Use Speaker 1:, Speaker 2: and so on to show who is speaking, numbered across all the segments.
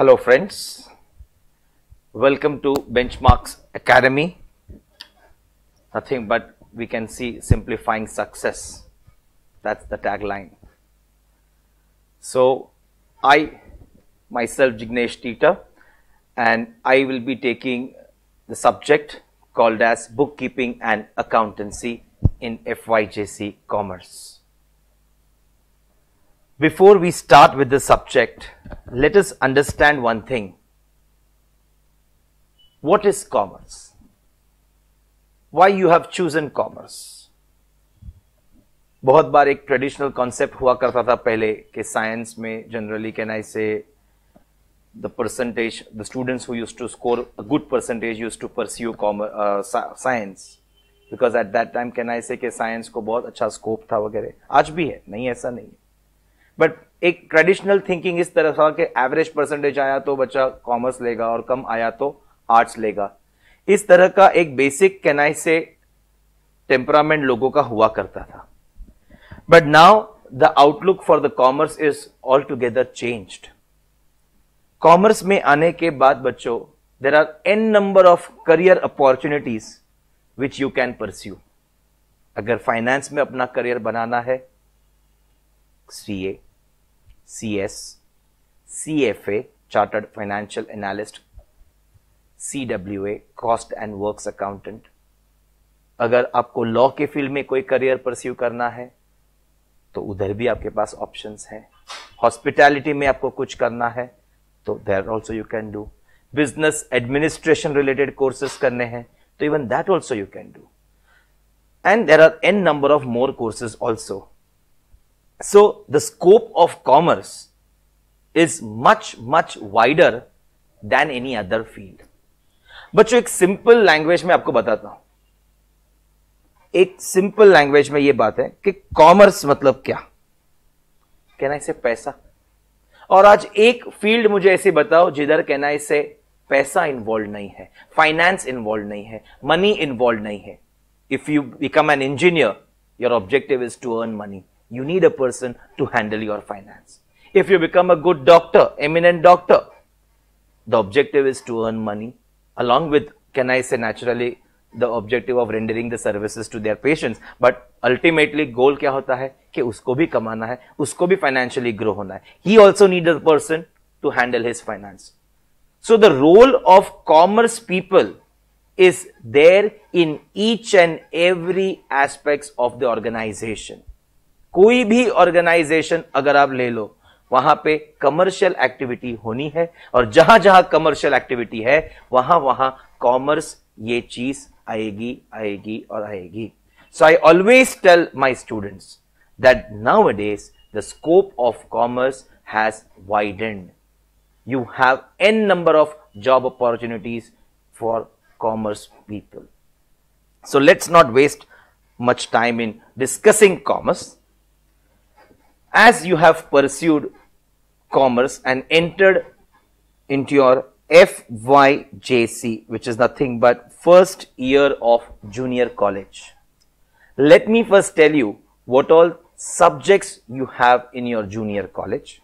Speaker 1: Hello friends, welcome to Benchmarks Academy. Nothing but we can see simplifying success. That's the tagline. So I myself Jignesh Tita and I will be taking the subject called as bookkeeping and accountancy in FYJC Commerce. Before we start with the subject, let us understand one thing. What is commerce? Why you have chosen commerce? बहुत बार एक traditional concept हुआ करता था पहले कि science में generally can I say the percentage, the students who used to score a good percentage used to pursue uh, science. Because at that time, can I say कि science को बहुत अच्छा scope था वगैरह आज भी है नहीं ऐसा नहीं बट एक ट्रेडिशनल थिंकिंग इस तरह था कि एवरेज परसेंटेज आया तो बच्चा कॉमर्स लेगा और कम आया तो आर्ट्स लेगा। इस तरह का एक बेसिक कैनाई से टेम्परामेंट लोगों का हुआ करता था। But now the outlook for the commerce is altogether changed commerce में आने के बाद बच्चों there are an number of career opportunities which you can pursue अगर फाइनेंस में अपना करियर बनाना है C chartered financial analyst C W A cost and works accountant अगर आपको लॉ के फ़ील्ड में कोई करियर परस्यू करना है तो उधर भी आपके पास ऑप्शंस हैं। हॉस्पिटैलिटी में आपको कुछ करना है तो there also you can do business administration related courses करने हैं तो even that also you can do and there are an number of more courses also so the scope of commerce is much much wider than any other field बच्चों एक simple language में आपको बताता हूँ। एक सिंपल लैंग्वेज में यह बात है कि कॉमर्स मतलब क्या? कहना इसे पैसा? और आज एक फ़ील्ड मुझे ऐसे बताओ जिधर कहना इससे पैसा इन्वॉल्व नहीं है फाइनेंस इन्वॉल्व नहीं है मनी इन्वॉल्व नहीं है। If you become an engineer your objective is to earn money you need a person to handle your finance. If you become a good doctor, eminent doctor, the objective is to earn money along with, can I say naturally, the objective of rendering the services to their patients. But ultimately goal क्या होता है कि उसको भी कमाना है उसको भी financially grow होना है he also needs a person to handle his finance so the role of commerce people is there in each and every aspects of the organization कोई भी ऑर्गेनाइजेशन अगर आप ले लो, वहाँ पे कमर्शियल एक्टिविटी होनी है और जहाँ जहाँ कमर्शियल एक्टिविटी है वहाँ वहाँ कॉमर्स ये चीज़ आएगी आएगी और आएगी so I always tell my students that nowadays the scope of commerce has widened you have n number of job opportunities for commerce people. So, let's not waste much time in discussing commerce. As you have pursued commerce and entered into your FYJC, which is nothing but first year of junior college. Let me first tell you what all subjects you have in your junior college.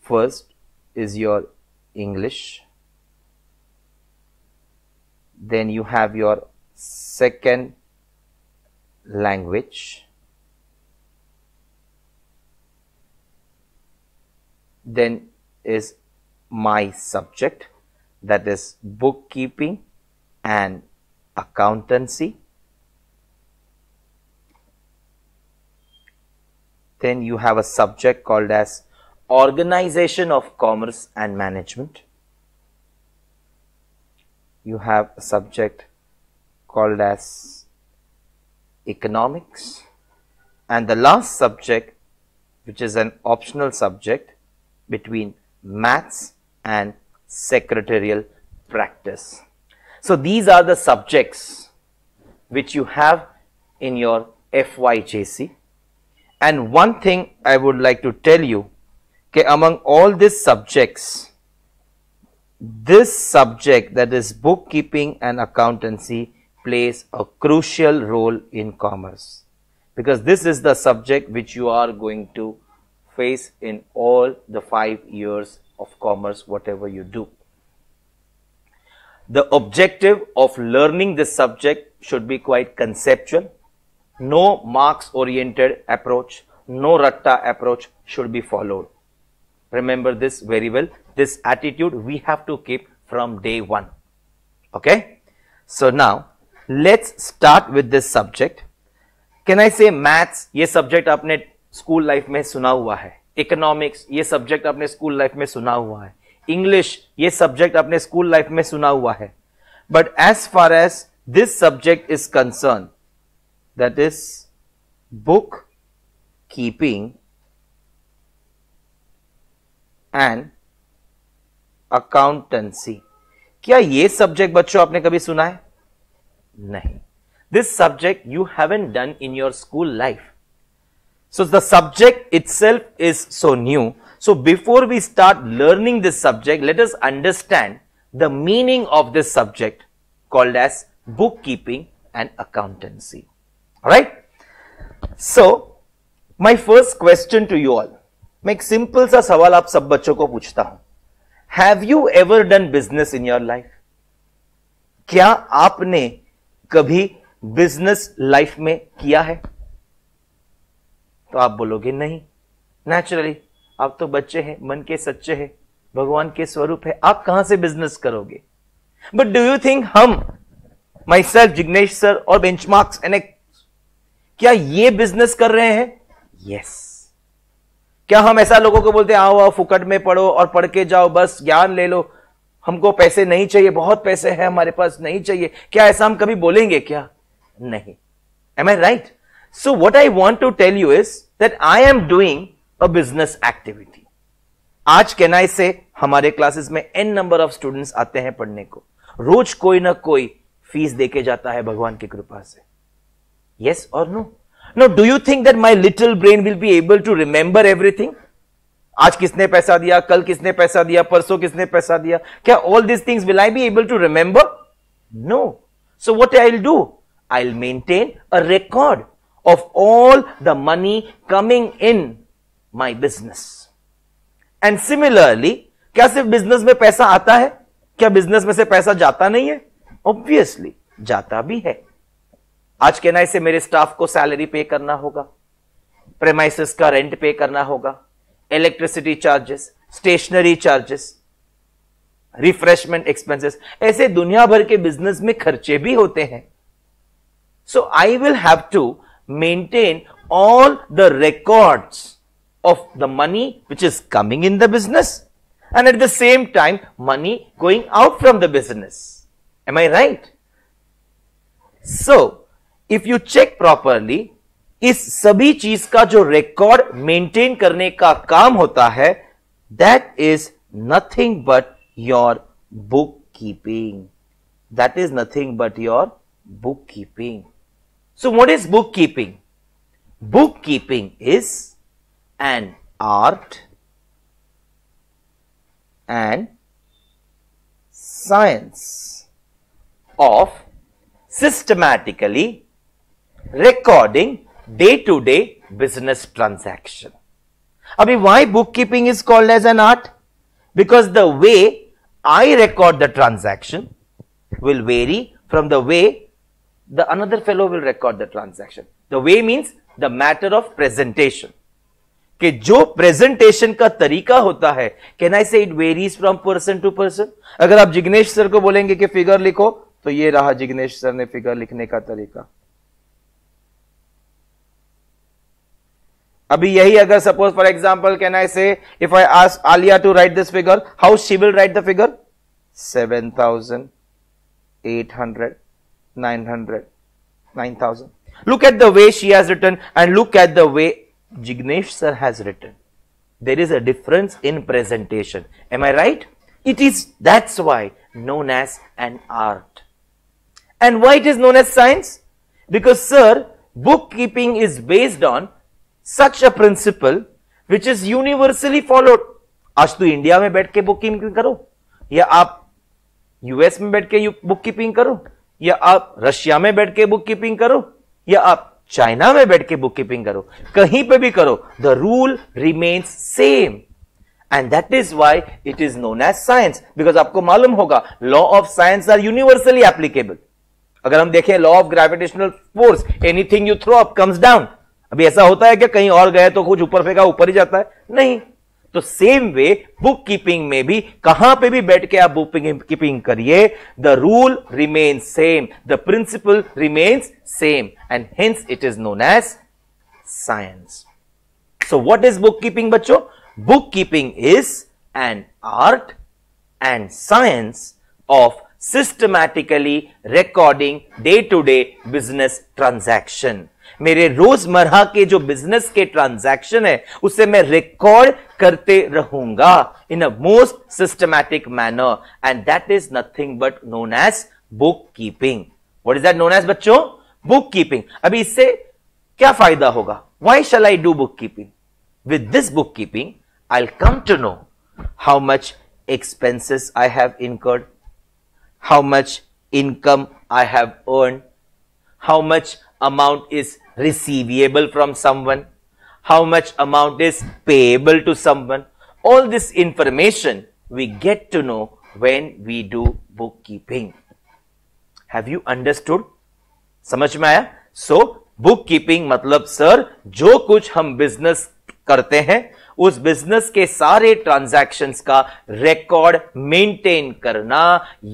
Speaker 1: First is your English. Then you have your second language. Then is my subject that is bookkeeping and accountancy. Then you have a subject called as organization of commerce and management. You have a subject called as economics and the last subject which is an optional subject between maths and secretarial practice. So these are the subjects which you have in your FYJC and one thing I would like to tell you okay, among all these subjects this subject that is bookkeeping and accountancy plays a crucial role in commerce because this is the subject which you are going to face in all the five years of commerce, whatever you do. The objective of learning this subject should be quite conceptual. No marks oriented approach, no ratta approach should be followed. Remember this very well. This attitude we have to keep from day one. Okay. So now let's start with this subject. Can I say maths? ये subject आपने school life में सुना हुआ है। Economics, ये subject अपने school life में सुना हुआ है। इंग्लिश, ये सब्जेक्ट अपने स्कूल लाइफ में सुना हुआ है। But as far as this subject is concern that is bookkeeping and accountancy क्या ये सब्जेक्ट बच्चों आपने कभी सुना है? नहीं। This subject you haven't done in your school life So the subject itself is so new. So before we start learning this subject, let us understand the meaning of this subject called as bookkeeping and accountancy. Alright? So, my first question to you all. मैं एक simple सा सवाल आप सब बच्चों को पूछता हूं have you ever done business in your life क्या आपने कभी बिजनेस लाइफ में किया है तो आप बोलोगे नहीं। नेचुरली आप तो बच्चे हैं, मन के सच्चे हैं, भगवान के स्वरूप है। आप कहाँ से बिज़नेस करोगे? बट डू यू थिंक हम माई सेल्फ जिग्नेश सर और बेंचमार्क्स एंड क्या ये बिज़नेस कर रहे हैं? Yes yes. क्या हम ऐसा लोगों को बोलते हैं, आओ आओ, फुकट में पढ़ो और पढ़ के जाओ, बस ज्ञान ले लो। हमको पैसे नहीं चाहिए, बहुत पैसे हैं हमारे पास, नहीं चाहिए। क्या ऐसा हम कभी बोलेंगे क्या? नहीं। Am I right So what I want to tell you is that I am doing a business activity. आज कैन आई से हमारे क्लासेस में एन नंबर ऑफ स्टूडेंट्स आते हैं पढ़ने को रोज कोई ना कोई फीस देके जाता है भगवान की कृपा से यस और no no do you think that my little brain will be able to remember everything आज किसने पैसा दिया कल किसने पैसा दिया परसों किसने पैसा दिया क्या all this things will I be able to remember no so what I will do I will maintain a record Of all the money coming in my business. And similarly, क्या सिर्फ़ बिज़नेस में पैसा आता है? क्या business में से पैसा जाता नहीं है? ऑब्वियसली जाता भी है। आज के नाई से मेरे स्टाफ को सैलरी पे करना होगा। प्रेमाइसिस का रेंट पे करना होगा। Electricity charges stationery charges refreshment expenses ऐसे दुनिया भर के बिज़नेस में खर्चे भी होते हैं। So I will have to maintain all the records of the money which is coming in the business and at the same time money going out from the business. Am I right? So, if you check properly, इस सभी चीज का जो record maintain करने का काम होता है that is nothing but your book keeping that is nothing but your book keeping So what is bookkeeping? Bookkeeping is an art and science of systematically recording day-to-day business transaction. Abhi, why bookkeeping is called as an art? Because the way I record the transaction will vary from the way the, another fellow will record the transaction. The way means the matter of presentation. कि जो presentation का तरीका होता है can I say it varies from person to person अगर आप Jignesh sir को बोलेंगे कि फिगर लिखो तो ये रहा जिग्नेश सर ने फिगर लिखने का तरीका अभी यही अगर suppose for example can I say if I ask Alia to write this figure how she will write the figure seven thousand eight hundred 900, 9000. Look at the way she has written and look at the way Jignesh sir has written. There is a difference in presentation. Am I right? It is, that's why known as an art. And why it is known as science? Because sir, bookkeeping is based on such a principle which is universally followed. आज तो India में बैठ के bookkeeping करो या आप US में बैठ के बुक कीपिंग करो या आप रशिया में बैठ के बुक कीपिंग करो, या आप चाइना में बैठ के बुक कीपिंग करो, कहीं पे भी करो the rule remains same and that is why it is known as science because आपको मालूम होगा law of science are universally applicable अगर हम देखें law of gravitational force anything you throw up comes down अभी ऐसा होता है कि कहीं और गए तो कुछ ऊपर फेंका, ऊपर ही जाता है? नहीं. तो सेम वे बुक कीपिंग में भी, कहाँ पे भी बैठ के आप बुक कीपिंग करिए the rule remain same the principle remains same and hence it is known as science so what is book keeping बच्चों? Book keeping is an art and science of systematically recording day to day business transaction मेरे रोज़मर्रा के जो business के transaction है उसे मैं record करते रहूँगा in a most systematic manner and that is nothing but known as book keeping what is that known as बच्चों? बुक कीपिंग अभी इससे क्या फ़ायदा होगा? Why shall I do book keeping with this book keeping I come to know how much expenses I have incurred, how much income I have earned, how much amount is receivable from someone, how much amount is payable to someone. All this information we get to know when we do bookkeeping. Have you understood? में आया so book keeping मतलब sir जो कुछ हम business करते हैं उस business के सारे ट्रांजैक्शंस का रिकॉर्ड मेंटेन करना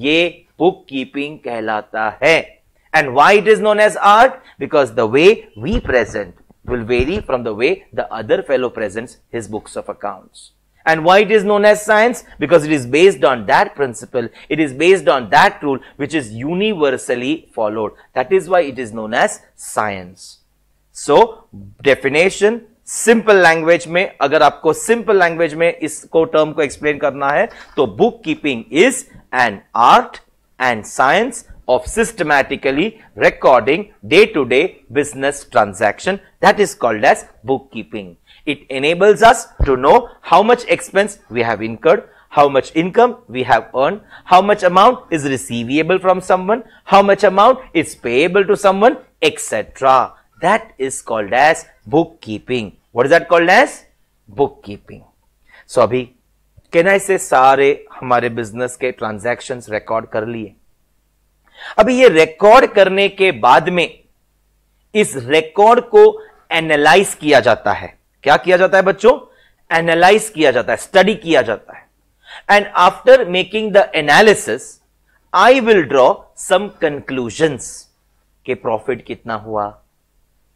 Speaker 1: ये बुक कीपिंग कहलाता है And why it is known as art? Because the way we present will vary from the way the other fellow presents his books of accounts. And why it is known as science? Because it is based on that principle. It is based on that rule which is universally followed. That is why it is known as science. So, definition simple language में अगर आपको simple language में इसको term को explain करना है तो book keeping is an art and science of systematically recording day-to-day business transaction that is called as bookkeeping. It enables us to know how much expense we have incurred, how much income we have earned, how much amount is receivable from someone, how much amount is payable to someone, etc. That is called as bookkeeping. What is that called as? Bookkeeping. So, abhi I say सारे हमारे business के transactions record कर लिए? अभी ये record करने के बाद में इस रिकॉर्ड को एनालाइज किया जाता है। क्या किया जाता है बच्चों? एनालाइज किया जाता है स्टडी किया जाता है। And after making the analysis I will draw some conclusions के प्रॉफिट कितना हुआ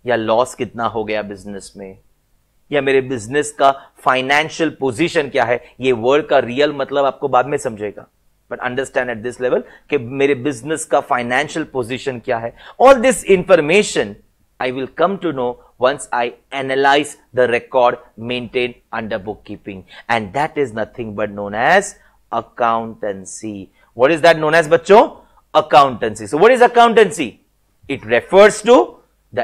Speaker 1: या लॉस कितना हो गया बिज़नेस में। या मेरे बिज़नेस का फाइनेंशियल पोजीशन क्या है? ये वर्ड का रियल मतलब आपको बाद में समझेगा। But understand at this level कि मेरे बिज़नेस का फाइनेंशियल पोजिशन क्या है? All this information I will come to know once I analyse the record maintain under book keeping and that is nothing but known as accountancy what is that known as बच्चों accountancy so what is accountancy it refers to the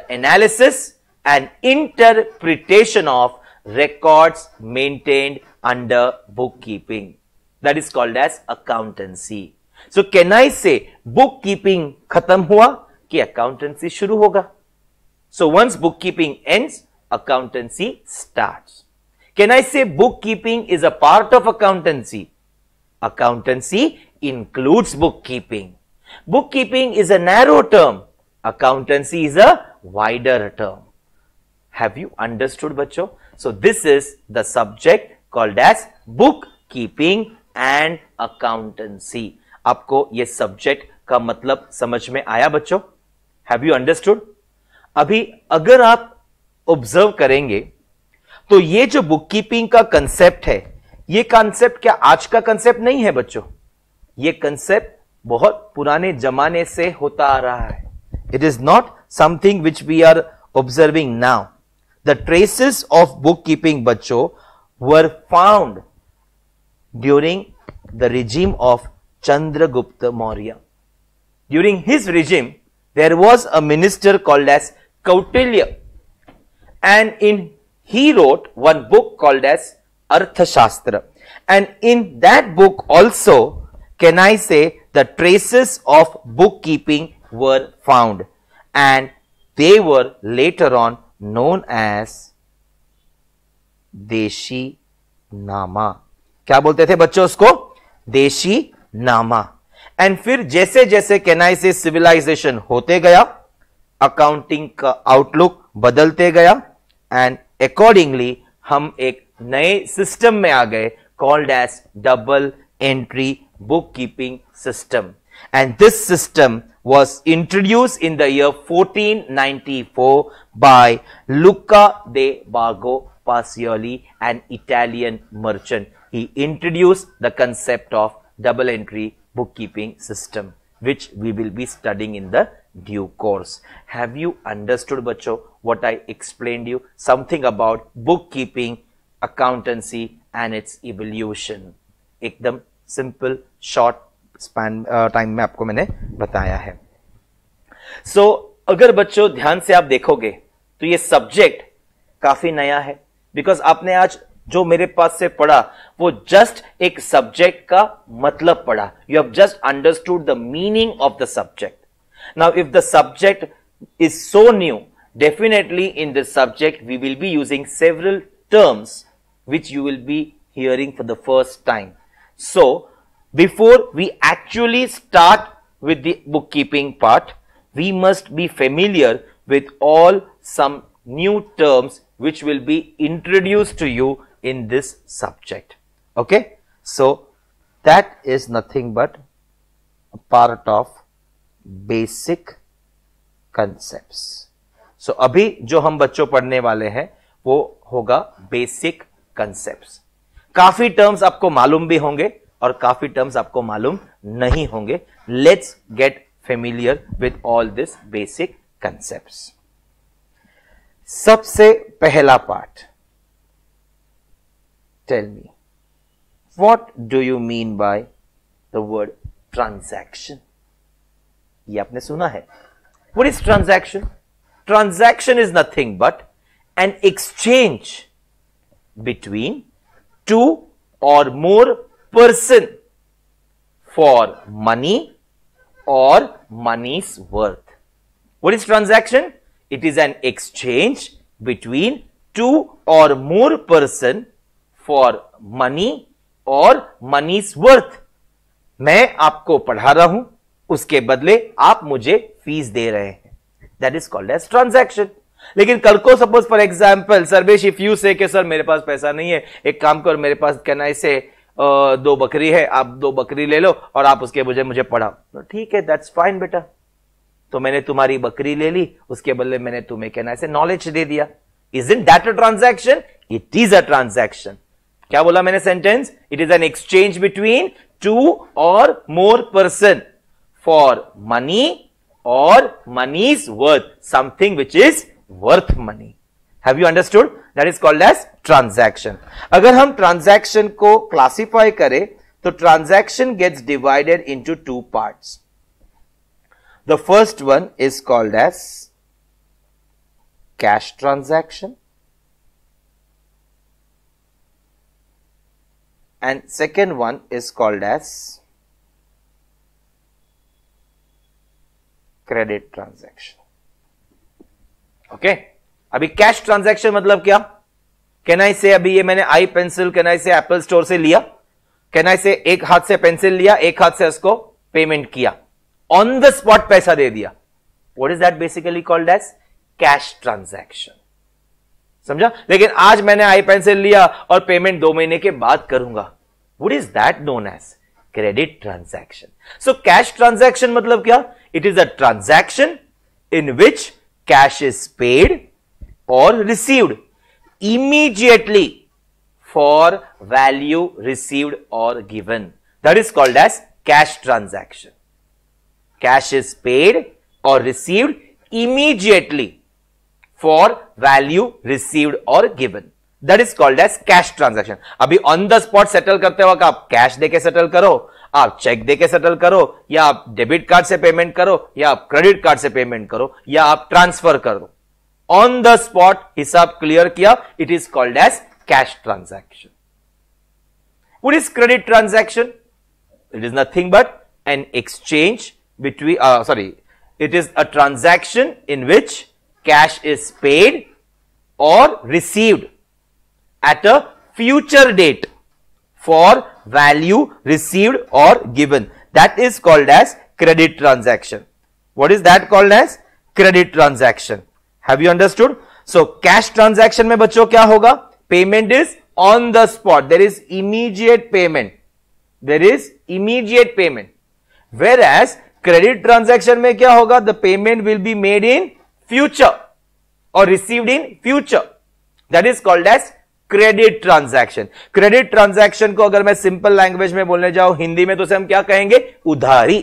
Speaker 1: an interpretation of records maintained under bookkeeping. That is called as accountancy. So can I say bookkeeping khatam hua ki accountancy shuru hoga? So once bookkeeping ends, accountancy starts. Can I say bookkeeping is a part of accountancy? Accountancy includes bookkeeping. Bookkeeping is a narrow term. Accountancy is a wider term. Have you understood, bacho? So this is the subject called as bookkeeping and accountancy आपको ये subject का मतलब समझ में आया बच्चों? Have you understood अभी अगर आप ऑब्ज़र्व करेंगे तो ये जो बुक कीपिंग का कंसेप्ट है ये कंसेप्ट क्या आज का कंसेप्ट नहीं है बच्चों? ये कंसेप्ट बहुत पुराने जमाने से होता आ रहा है। It is not something which we are observing now the traces of bookkeeping bacho were found during the regime of Chandragupta Maurya. During his regime, there was a minister called as Kautilya. And in he wrote one book called as Arthashastra. And in that book also can I say the traces of bookkeeping were found. And they were later on known as Deshi Nama. क्या बोलते थे बच्चों उसको? देशी नामा and फिर जैसे जैसे केनाई से सिविलाइजेशन होते गया अकाउंटिंग का आउटलुक बदलते गया एंड अकॉर्डिंगली हम एक नए सिस्टम में आ गए called as double entry book keeping system and this system was introduced in the year 1494 by Luca de Bargo Pacioli, an Italian merchant. He introduced the concept of double entry bookkeeping system, which we will be studying in the due course. Have you understood, bacho, what I explained you? Something about bookkeeping, accountancy and its evolution. Ekdam simple, short span time uh, में आपको मैंने बताया है। सो so, अगर बच्चों ध्यान से आप देखोगे तो ये सब्जेक्ट काफ़ी नया है। बिकॉज़ आपने आज जो मेरे पास से पढ़ा वो जस्ट एक सब्जेक्ट का मतलब पढ़ा। You have just understood the meaning of the subject now if the subject is so new definitely in this subject we will be using several terms which you will be hearing for the first time so before we actually start with the bookkeeping part, we must be familiar with all some new terms which will be introduced to you in this subject. Okay. So, that is nothing but a part of basic concepts. So, अभी जो हम बच्चों पढ़ने वाले हैं वो होगा basic concept काफी टर्म्स आपको मालूम भी होंगे और काफ़ी टर्म्स आपको मालूम नहीं होंगे. Let's get familiar with all this basic concept सबसे पहला part tell me what do you mean by the word transaction ये आपने सुना है. What is transaction transaction is nothing but an exchange between two or more person for money or money's worth. What is transaction? It is an exchange between two or more person for money और मनीज worth मैं आपको पढ़ा रहा हूँ, उसके बदले आप मुझे फ़ीस दे रहे हैं that is called as transaction लेकिन कल को suppose for example Sarvesh if you say sir, मेरे पास पैसा नहीं है, एक काम कर, मेरे पास कहना इसे दो बकरी है, आप दो बकरी ले लो और आप उसके मुझे मुझे पढ़ाओ। तो ठीक है दैट्स फाइन बेटा। तो मैंने तुम्हारी बकरी ले ली, उसके बदले मैंने तुम्हें कहना ऐसे नॉलेज दे दिया। Is in that a transaction it is a transaction क्या बोला मैंने sentence it is an exchange between two or more person for money or money is worth something which is worth money have you understood that is called as transaction अगर हम transaction को classify करें तो transaction gets divided into two parts the first one is called as cash transaction and second one is called as credit transaction okay अभी cash transaction मतलब क्या? कैनाई से अभी ये मैंने आई पेंसिल कैनाई से एप्पल स्टोर से लिया? कैनाई से एक हाथ से पेंसिल लिया, एक हाथ से उसको पेमेंट किया? ऑन द स्पॉट पैसा दे दिया। What is that basically called as cash transaction समझा? लेकिन आज मैंने आई पेंसिल लिया और पेमेंट दो महीने के बाद करूँगा। What is that known as credit transaction so cash transaction मतलब क्या? It is a transaction in which cash is paid or received immediately for value received or given. That is called as cash transaction. Cash is paid or received immediately for value received or given. That is called as cash transaction अभी on the spot settle करते वक्त आप cash देके settle करो आप check देके settle करो या आप डेबिट कार्ड से पेमेंट करो या आप क्रेडिट कार्ड से पेमेंट करो या आप ट्रांसफ़र करो on the spot hisab clear kiya. It is called as cash transaction. What is credit transaction? It is nothing but an exchange between uh, sorry it is a transaction in which cash is paid or received at a future date for value received or given. That is called as credit transaction. What is that called as? Credit transaction. Have you understood so cash transaction में बच्चों क्या होगा? Payment is on the spot there is immediate payment there is immediate payment whereas credit transaction में क्या होगा? The payment will be made in future or received in future that is called as credit transaction credit transaction को अगर मैं simple language में बोलने जाऊँ, हिंदी में तो उसे हम क्या कहेंगे? उधारी.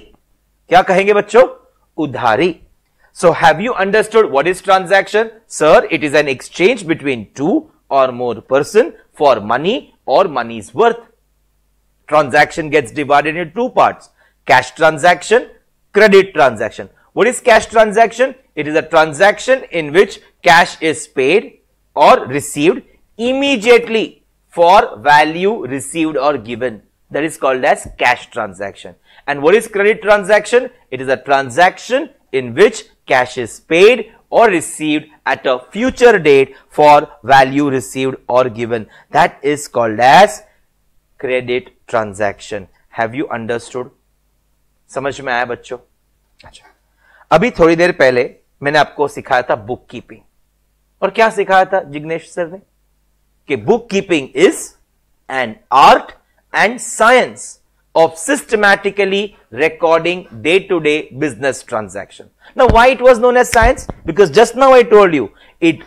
Speaker 1: क्या कहेंगे बच्चों? उधारी. So have you understood what is transaction? Sir, it is an exchange between two or more person for money or money's worth. Transaction gets divided into two parts, cash transaction, credit transaction. What is cash transaction? It is a transaction in which cash is paid or received immediately for value received or given. That is called as cash transaction. And what is credit transaction? It is a transaction in which cash is paid or received at a future date for value received or given. That is called as credit transaction. Have you understood? समझ में आया बच्चों अच्छा अभी थोड़ी देर पहले मैंने आपको सिखाया था बुक कीपिंग और क्या सिखाया था जिग्नेश सर ने कि book keeping is an art and science of systematically recording day-to-day -day business transaction. Now, why it was known as science? Because just now I told you, it,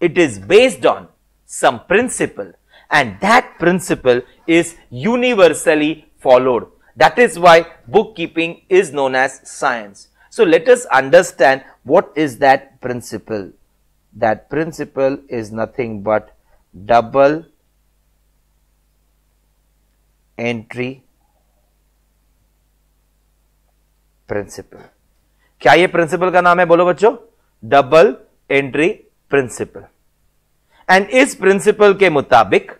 Speaker 1: it is based on some principle and that principle is universally followed. That is why bookkeeping is known as science. So, let us understand what is that principle. That principle is nothing but double entry principle. क्या ये principle का नाम है? बोलो बच्चों। Double entry principle. And इस principal के मुताबिक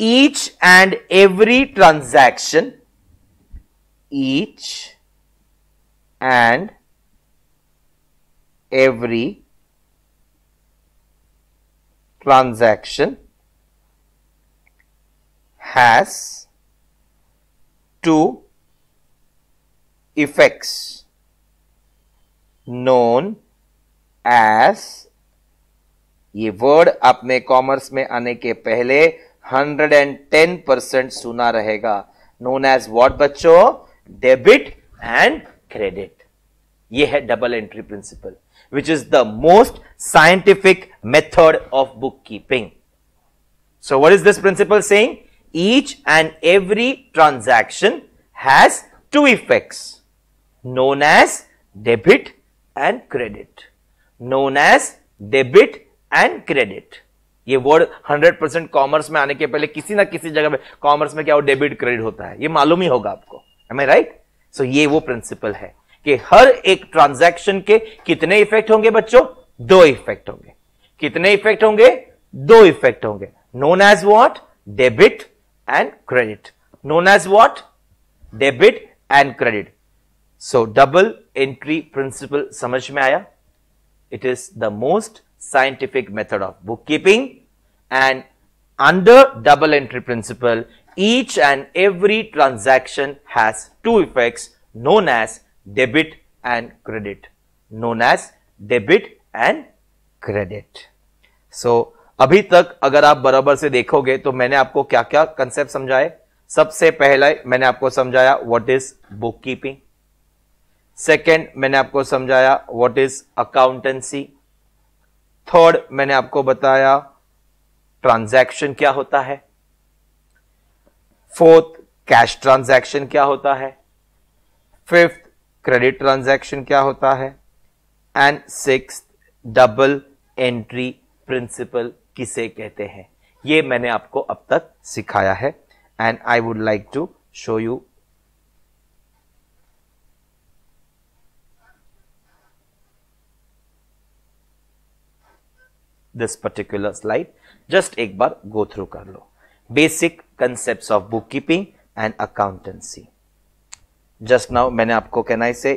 Speaker 1: each and every transaction each and every transaction has two effects known as, ये वर्ड आपने कॉमर्स में आने के पहले 110 परसेंट सुना रहेगा नोन एज वॉट बच्चो? डेबिट एंड क्रेडिट ये है double entry principle which is the most scientific method of book keeping so what is this principle saying Each and every transaction has two effects, known as debit and credit. Known as debit and credit. ये word 100 percent commerce में आने के पहले किसी ना किसी जगह में कॉमर्स में क्या हो डेबिट क्रेडिट होता है। ये मालूम ही होगा आपको। एम राइट सो ये वो प्रिंसिपल है कि हर एक ट्रांजैक्शन के कितने इफ़ेक्ट होंगे बच्चों? दो इफ़ेक्ट होंगे। कितने इफ़ेक्ट होंगे? दो इफ़ेक्ट होंगे। Known as what debit and credit known as what? Debit and credit. So, double entry principle samajh mein aaya? It is the most scientific method of bookkeeping and under double entry principle, each and every transaction has two effects known as debit and credit, known as debit and credit. So, अभी तक अगर आप बराबर से देखोगे तो मैंने आपको क्या क्या कंसेप्ट समझाए। सबसे पहला मैंने आपको समझाया what is book keeping second मैंने आपको समझाया व्हाट इज़ अकाउंटेंसी थर्ड मैंने आपको बताया ट्रांजैक्शन क्या होता है। फोर्थ कैश ट्रांजैक्शन क्या होता है। फिफ्थ क्रेडिट ट्रांजैक्शन क्या होता है। And six double entry principle किसे कहते हैं? ये मैंने आपको अब तक सिखाया है and I would like to show you this particular slide just एक बार गो थ्रू कर लो. Basic concept of book keeping and accountancy just now मैंने आपको कहना से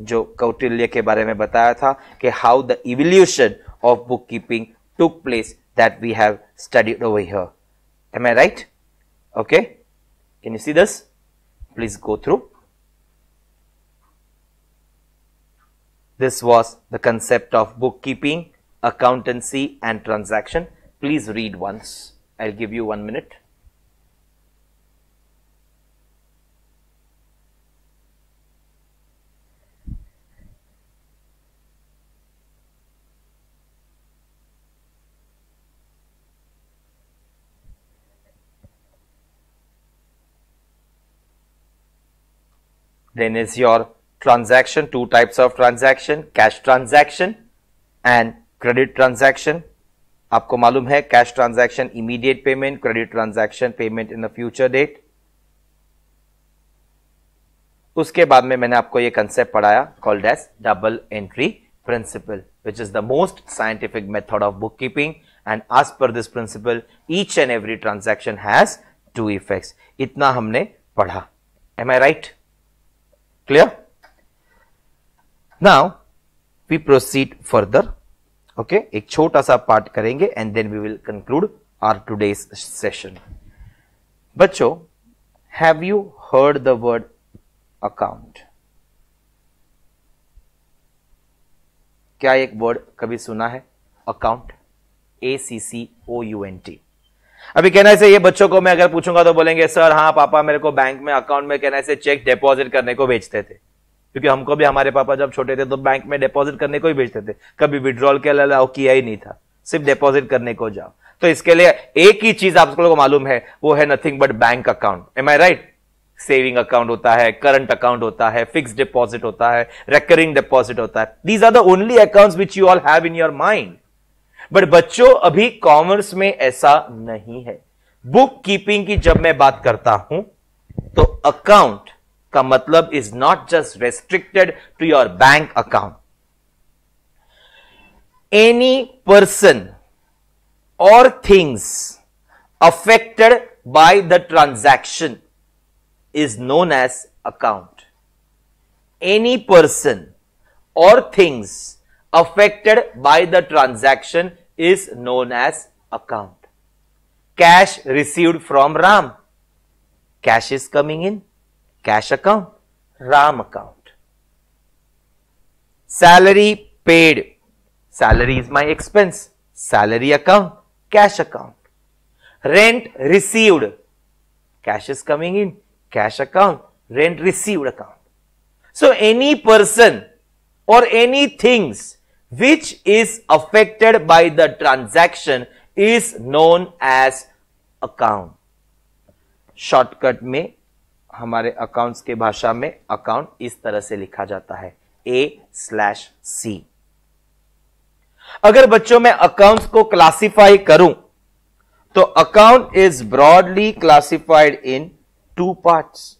Speaker 1: जो कौटिल्य के बारे में बताया था कि how the evolution of book keeping took place that we have studied over here. Am I right? Okay. Can you see this? Please go through. This was the concept of bookkeeping, accountancy and transaction. Please read once. I'll give you one minute. Then is your transaction, two types of transaction, cash transaction and credit transaction. आपको मालूम है cash transaction immediate payment credit transaction payment in the future date उसके बाद में मैंने आपको ये concept पढ़ाया called as double entry principle is the most scientific method of book keeping and आज पर this principle each and every transaction has two effects इतना हमने पढ़ा. Am I right clear now we proceed further okay एक छोटा सा part करेंगे and then we will conclude are today's session बच्चों have you heard the word account क्या एक वर्ड कभी सुना है? Account A C C O U N T अभी कहना से ये बच्चों को मैं अगर पूछूँगा तो बोलेंगे, सर हाँ पापा मेरे को बैंक में, अकाउंट में कहना से चेक डिपॉजिट करने को भेजते थे। क्योंकि हमको भी, हमारे पापा जब छोटे थे तो बैंक में डिपॉजिट करने को ही भेजते थे। कभी विड्रॉल के अलावा किया ही नहीं था। सिर्फ़ डिपॉजिट करने को जाओ। तो इसके लिए एक ही चीज़ आप लोगों को मालूम है, वो है nothing but bank account am I right saving account होता है करंट अकाउंट होता है फिक्स डिपॉजिट होता है रेकरिंग डिपॉजिट होता है। These are the only account which you all have in your mind but बच्चों, अभी कॉमर्स में ऐसा नहीं है। बुक कीपिंग की जब मैं बात करता हूँ तो अकाउंट का मतलब is not just restricted to your bank account any person or things affected by the transaction is known as account any person or things affected by the transaction is known as account. Cash received from Ram. Cash is coming in. Cash account. Ram account. Salary paid. Salary is my expense. Salary account. Cash account. Rent received. Cash is coming in. Cash account. Rent received account. So any person or any things which is affected by the transaction is known as account. Shortcut में, हमारे accounts के भाषा में account इस तरह से लिखा जाता है. ए स्लैश सी अगर बच्चों में अकाउंट्स को क्लासिफाई करूँ तो account is broadly classified in two parts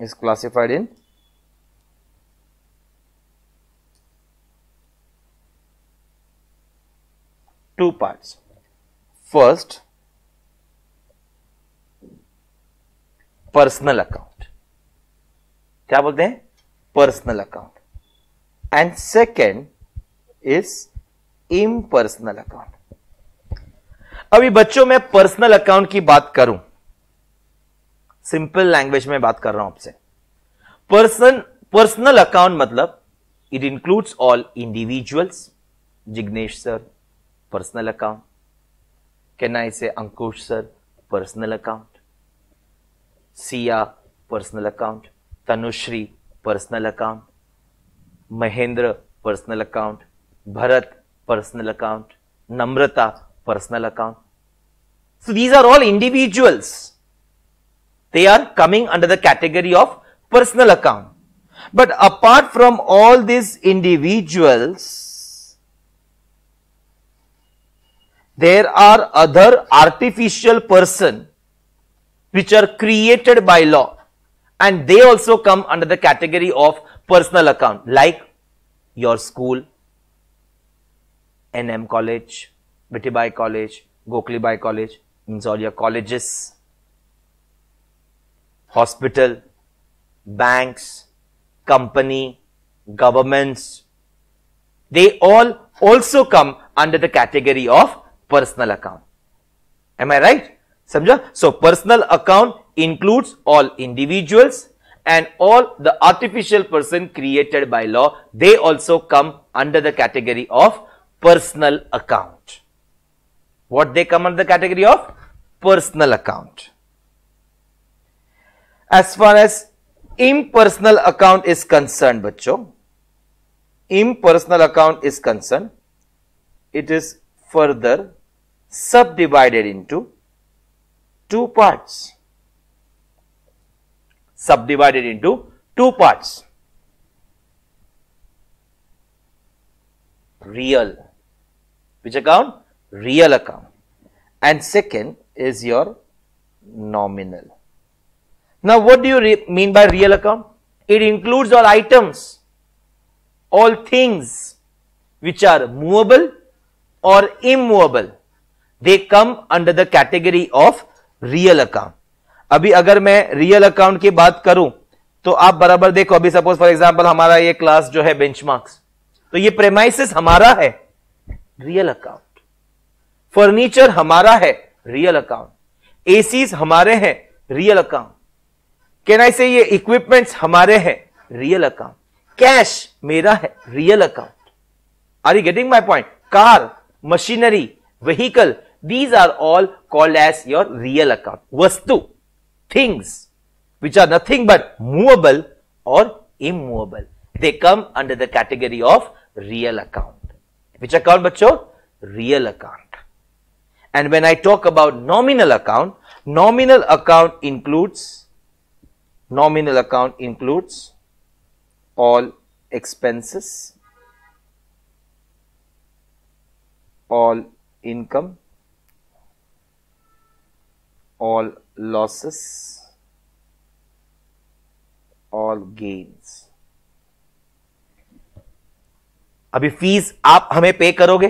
Speaker 1: is classified in. Two parts. First, personal account क्या बोलते हैं? Personal account and second is impersonal account अभी बच्चों में पर्सनल अकाउंट की बात करूँ। सिंपल लैंग्वेज में बात कर रहा हूँ आपसे। पर्सन, पर्सनल अकाउंट मतलब it includes all individuals Jignesh sir, personal account. Can I say Ankush sir, personal account. Siya, personal account. Tanushree, personal account. Mahendra, personal account. Bharat, personal account. Namrata, personal account. So these are all individuals They are coming under the category of personal account. But apart from all these individuals, there are other artificial person which are created by law and they also come under the category of personal account like your school, NM college, Mitibai college, Gokhlibai college, means all your colleges, hospital, banks, company, governments, they all also come under the category of personal account. Am I right? Samjha? So personal account includes all individuals and all the artificial person created by law. They also come under the category of personal account. What they come under the category of? Personal account. As far as impersonal account is concerned, bacho, impersonal account is concerned, it is further subdivided into two parts. Subdivided into two parts. Real. Which account? Real account. And second is your nominal. Now, what do you mean by real account? It includes all items, all things which are movable or immovable. They come under the category of real account. अभी अगर मैं real account की बात करूँ तो आप बराबर देखो अभी सपोज़ फॉर एग्जांपल हमारा ये क्लास जो है बेंचमार्क्स तो ये प्रेमाइसिस हमारा है रियल अकाउंट फर्नीचर हमारा है रियल अकाउंट एसीज हमारे हैं रियल अकाउंट कैन आई से ये इक्विपमेंट्स हमारे हैं? रियल अकाउंट कैश मेरा है real account are you getting my point car machinery vehicle these are all called as your real account वस्तु things which are nothing but movable or immovable they come under the category of real account which account बच्चों real account and when I talk about nominal account nominal account includes Nominal account includes all expenses, all income, all losses, all gains. अभी fees आप हमें पे करोगे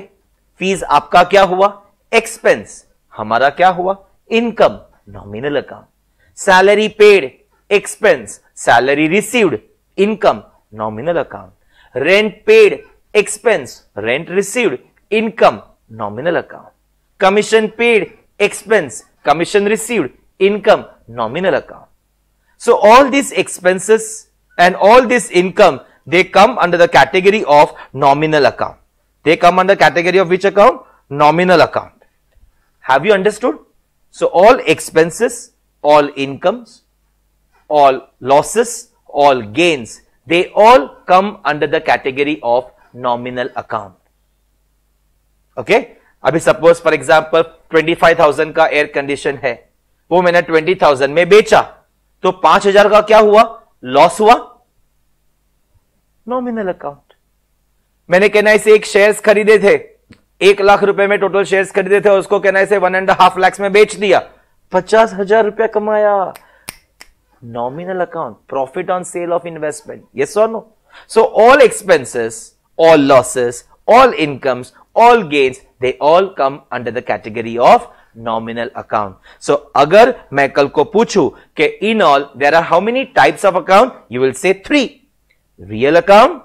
Speaker 1: fees आपका क्या हुआ expense हमारा क्या हुआ income nominal account salary paid expense, salary received, income, nominal account. Rent paid, expense, rent received, income, nominal account. Commission paid, expense, commission received, income, nominal account. So all these expenses and all this income, they come under the category of nominal account. They come under category of which account? Nominal account. Have you understood? So all expenses, all incomes, all losses, all gains, they all come under the category of nominal account. Okay? अभी suppose for example twenty five thousand का air condition है वो मैंने twenty thousand में बेचा तो पाँच हज़ार का क्या हुआ? लॉस हुआ? नॉमिनल अकाउंट मैंने कहना से एक शेयर्स खरीदे थे एक लाख रुपए में टोटल शेयर्स खरीदे थे उसको कहना से वन एंड हाफ़ लैक्स में बेच दिया। पचास हज़ार रुपया कमाया। nominal account, profit on sale of investment. Yes or no? So all expenses, all losses, all incomes, all gains, they all come under the category of nominal account. So agar मैं कल को पूछूं कि in all there are how many types of account? You will say three. Real account,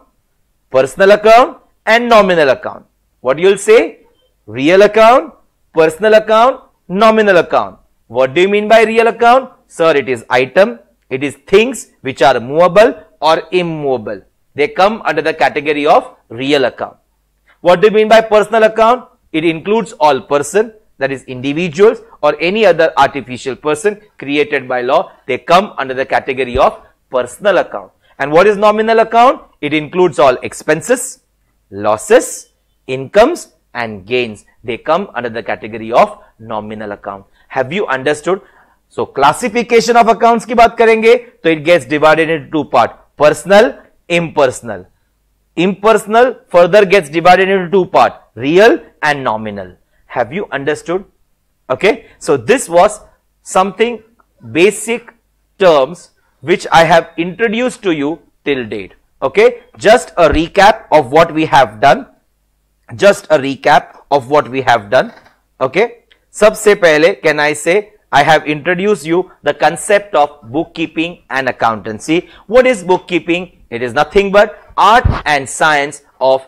Speaker 1: personal account and nominal account. What you will say? Real account, personal account, nominal account. What do you mean by real account? Sir, it is item, it is things which are movable or immovable. They come under the category of real account. What do you mean by personal account? It includes all person, that is individuals or any other artificial person created by law. They come under the category of personal account. And what is nominal account? It includes all expenses, losses, incomes and gains. They come under the category of nominal account. Have you understood so classification of accounts की बात करेंगे तो it gets divided in two part personal impersonal impersonal further gets divided in two part real and nominal have you understood okay so this was something basic terms which I have introduce to you till date okay just a recap of what we have done just a recap of what we have done okay सबसे पहले can I से I have introduced you the concept of bookkeeping and accountancy. What is bookkeeping? It is nothing but art and science of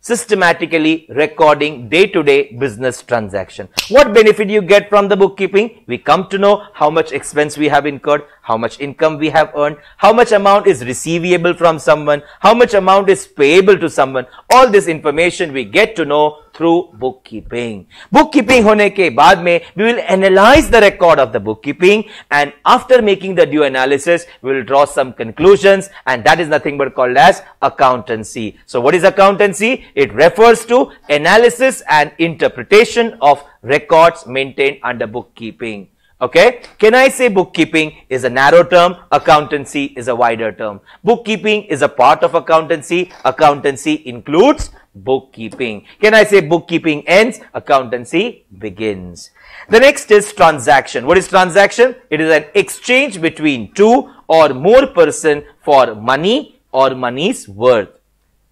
Speaker 1: systematically recording day-to-day business transaction. What benefit you get from the bookkeeping? We come to know how much expense we have incurred, how much income we have earned, how much amount is receivable from someone, how much amount is payable to someone. All this information we get to know through bookkeeping. Bookkeeping होने के बाद में we will analyze the record of the bookkeeping and after making the due analysis we will draw some conclusions and that is nothing but called as accountancy. So what is accountancy? It refers to analysis and interpretation of records maintained under bookkeeping. Okay. Can I say bookkeeping is a narrow term? Accountancy is a wider term. Bookkeeping is a part of accountancy. Accountancy includes bookkeeping. Can I say bookkeeping ends? Accountancy begins. The next is transaction. What is transaction? It is an exchange between two or more person for money or money's worth.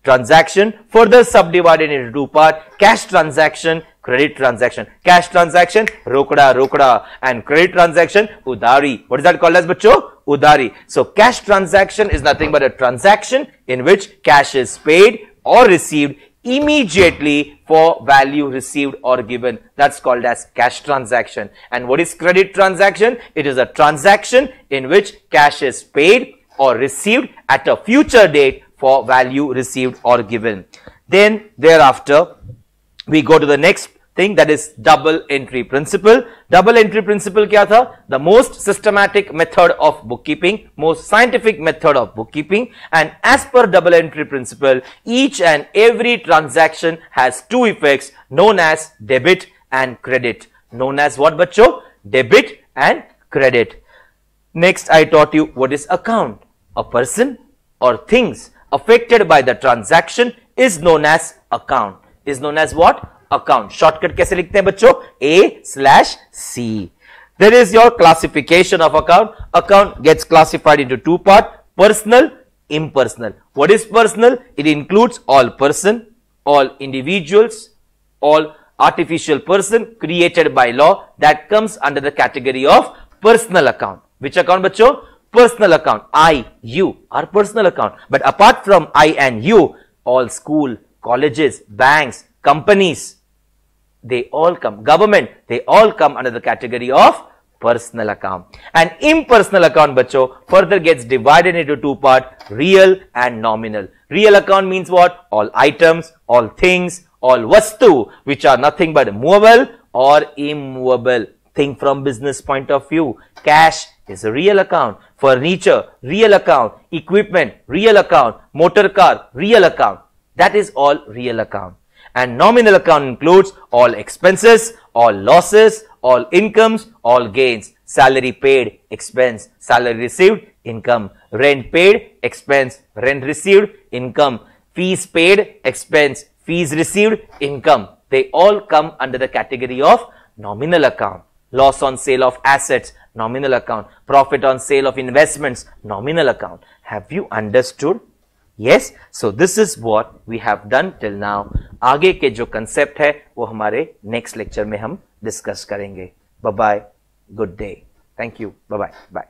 Speaker 1: Transaction further subdivided into two parts. Cash transaction, credit transaction. Cash transaction, rokda, rokda. And credit transaction, udari. What is that called as, bacho? Udari. So cash transaction is nothing but a transaction in which cash is paid or received immediately for value received or given. That's called as cash transaction. And what is credit transaction? It is a transaction in which cash is paid or received at a future date for value received or given. Then thereafter, we go to the next thing that is double entry principle. Double entry principle kya tha? The most systematic method of bookkeeping, most scientific method of bookkeeping and as per double entry principle, each and every transaction has two effects known as debit and credit. Known as what bacho? Debit and credit. Next I taught you what is account. A person or things affected by the transaction is known as account. Is known as what? Account shortcut कैसे लिखते हैं बच्चों A slash C there is your classification of account account gets classified into two part personal impersonal what is personal it includes all person all individuals all artificial person created by law that comes under the category of personal account which account bacho personal account i you are personal account but apart from i and you all school colleges banks companies they all come, government, they all come under the category of personal account. And impersonal account, bacho, further gets divided into two parts, real and nominal. Real account means what? All items, all things, all vastu, which are nothing but movable or immovable. Think from business point of view. Cash is a real account. Furniture, real account. Equipment, real account. Motor car, real account. That is all real account and nominal account includes all expenses, all losses, all incomes, all gains, salary paid, expense, salary received, income, rent paid, expense, rent received, income, fees paid, expense, fees received, income. They all come under the category of nominal account. Loss on sale of assets, nominal account. Profit on sale of investments, nominal account. Have you understood? Yes, so this is what we have done till now आगे के जो concept है वो हमारे next lecture में हम discuss करेंगे. Bye good day thank you bye bye